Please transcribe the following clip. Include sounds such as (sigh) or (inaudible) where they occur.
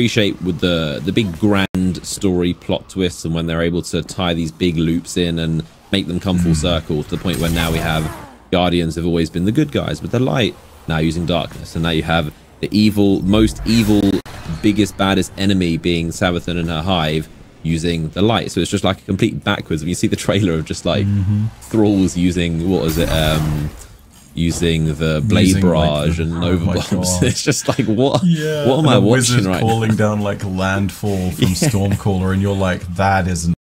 appreciate with the the big grand story plot twists and when they're able to tie these big loops in and make them come full Mm. circle to the point where now we have guardians have always been the good guys with the light now using darkness and now you have the evil most evil biggest baddest enemy being Savathun and her hive using the light so it's just like a complete backwards when you see the trailer of just like Mm-hmm. thralls using what was it um using the blade Using, like, barrage the- and oh nova my bombs. (laughs) It's just like what Yeah. what am and i watching wizard right now? down like landfall from (laughs) Stormcaller, and you're like, that is an